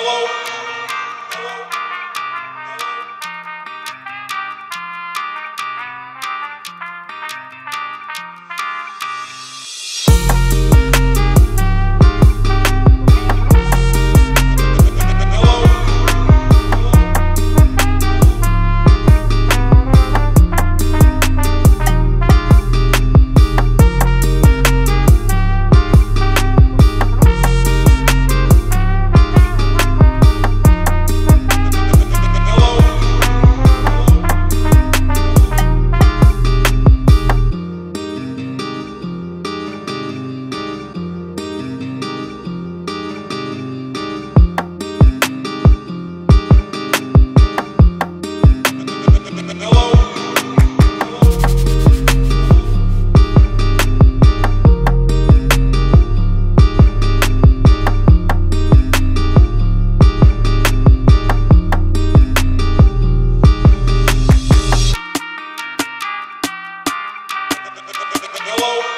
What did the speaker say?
Hello? Hello.